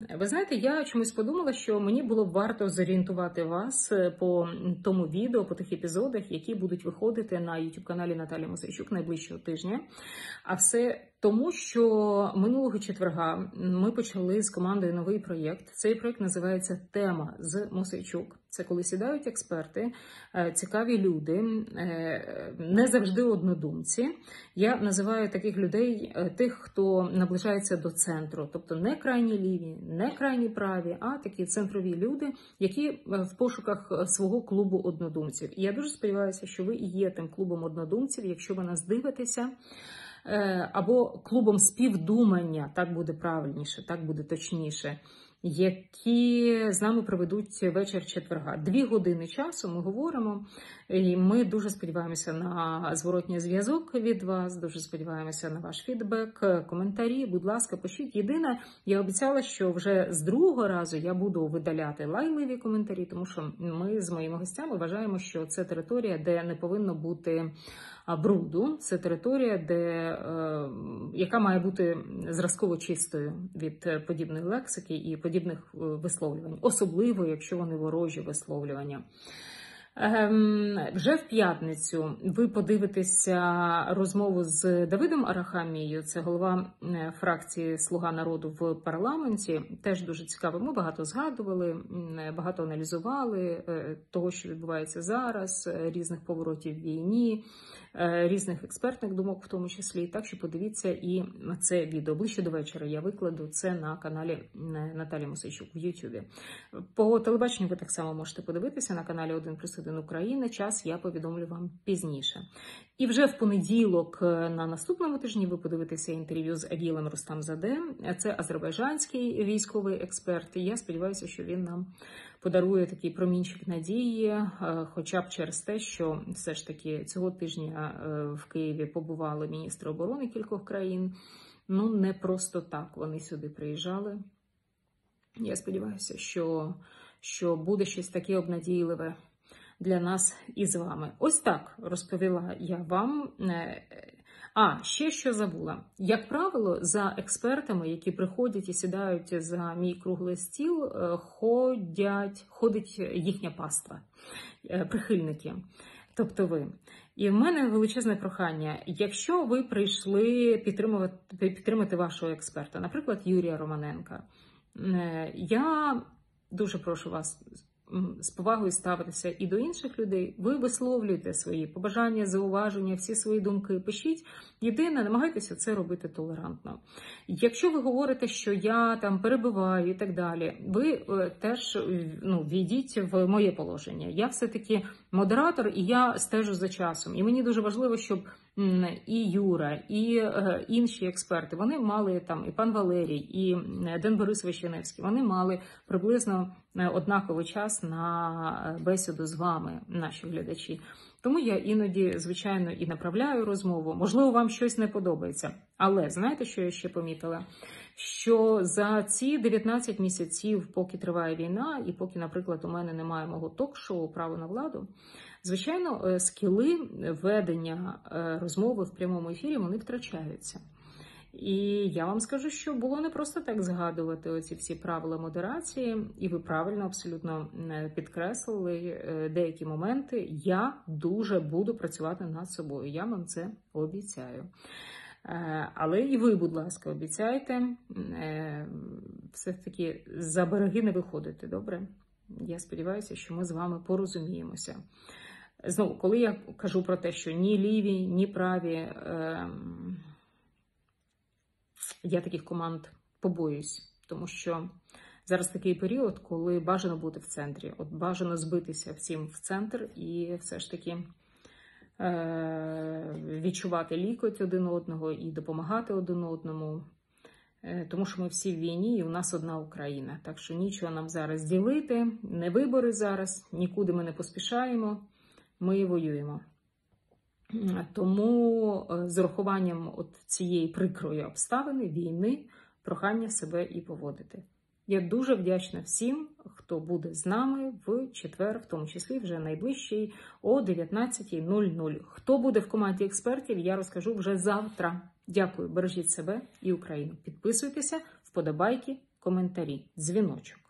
Ви знаєте, я чомусь подумала, що мені було б варто зорієнтувати вас е, по тому відео, по тих епізодах, які будуть виходити на youtube каналі Наталі Мосейчук найближчого тижня. А все тому, що минулого четверга ми почали з командою новий проєкт. Цей проєкт називається Тема з Мосейчук. Це коли сідають експерти, е, цікаві люди, е, не завжди однодумці. Я називаю таких людей тих, хто наближається до центру, тобто не крайні ліві, не крайні праві, а такі центрові люди, які в пошуках свого клубу однодумців. І я дуже сподіваюся, що ви і є тим клубом однодумців, якщо ви нас дивитеся. Або клубом співдумання, так буде правильніше, так буде точніше, які з нами проведуть вечір четверга. Дві години часу ми говоримо, і ми дуже сподіваємося на зворотній зв'язок від вас. Дуже сподіваємося на ваш фідбек, коментарі. Будь ласка, пишіть. Єдине, я обіцяла, що вже з другого разу я буду видаляти лайливі коментарі, тому що ми з моїми гостями вважаємо, що це територія, де не повинно бути бруду. Це територія, де, е, яка має бути зразково чистою від подібної лексики і подібних е, висловлювань, особливо якщо вони ворожі висловлювання. Ем, вже в п'ятницю ви подивитеся розмову з Давидом Арахамією, це голова е, фракції Слуга народу в парламенті. Теж дуже цікаво. Ми багато згадували, багато аналізували того, що відбувається зараз, різних поворотів війні. Е, різних експертних думок, в тому числі. Так що подивіться і на це відео. Ближче до вечора я викладу це на каналі е, Наталі Мосичук в Ютубі. По телебаченню ви так само можете подивитися на каналі 1 плюс 1 України. Час я повідомлю вам пізніше. І вже в понеділок е, на наступному тижні ви подивитеся інтерв'ю з Аділем Рустам Заде. Це азербайджанський військовий експерт. І я сподіваюся, що він нам подарує такий промінчик надії, е, хоча б через те, що все ж таки цього тижня е, в Києві побували міністри оборони кількох країн. Ну, не просто так вони сюди приїжджали. Я сподіваюся, що, що буде щось таке обнадійливе. Для нас і з вами. Ось так розповіла я вам е, а ще що забула: як правило, за експертами, які приходять і сідають за мій круглий стіл, е, ходять, ходить їхня паства, е, прихильники. Тобто ви. І в мене величезне прохання. Якщо ви прийшли підтримувати підтримати вашого експерта, наприклад, Юрія Романенка, е, я дуже прошу вас з повагою ставитися і до інших людей, ви висловлюєте свої побажання, зауваження, всі свої думки. Пишіть. Єдине, намагайтеся це робити толерантно. Якщо ви говорите, що я там перебиваю і так далі, ви е, теж ну, війдіть в моє положення. Я все-таки модератор, і я стежу за часом. І мені дуже важливо, щоб і Юра, і е, інші експерти вони мали там і пан Валерій, і Ден Борис Вещеневський, вони мали приблизно е, однаковий час на е, бесіду з вами, наші глядачі. Тому я іноді, звичайно, і направляю розмову. Можливо, вам щось не подобається. Але знаєте, що я ще помітила? Що за ці 19 місяців, поки триває війна, і поки, наприклад, у мене немає мого ток-шоу право на владу, звичайно, е, скіли ведення е, розмови в прямому ефірі вони втрачаються. І я вам скажу, що було не просто так згадувати оці всі правила модерації, і ви правильно абсолютно підкреслили е, деякі моменти. Я дуже буду працювати над собою. Я вам це обіцяю. Але і ви, будь ласка, обіцяйте, е, все-таки за береги не виходити, добре? Я сподіваюся, що ми з вами порозуміємося. Знову, коли я кажу про те, що ні ліві, ні праві. Ем, я таких команд побоююсь, тому що зараз такий період, коли бажано бути в центрі. От бажано збитися всім в центр і все ж таки е- відчувати лікоть один одного і допомагати один одному. Е, тому що ми всі в війні, і у нас одна Україна. Так що нічого нам зараз ділити, не вибори зараз, нікуди ми не поспішаємо, ми воюємо. Тому е, з урахуванням от цієї прикрої обставини війни прохання себе і поводити. Я дуже вдячна всім, хто буде з нами в четвер, в тому числі вже найближчий о 19.00. Хто буде в команді експертів, я розкажу вже завтра. Дякую, бережіть себе і Україну. Підписуйтеся, вподобайки, коментарі, дзвіночок.